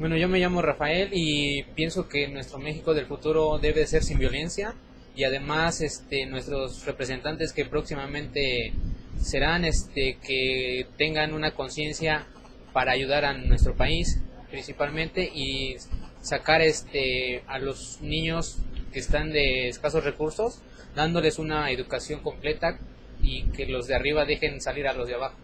Bueno, yo me llamo Rafael y pienso que nuestro México del futuro debe ser sin violencia y además este nuestros representantes que próximamente serán este que tengan una conciencia para ayudar a nuestro país principalmente y sacar este a los niños que están de escasos recursos dándoles una educación completa y que los de arriba dejen salir a los de abajo.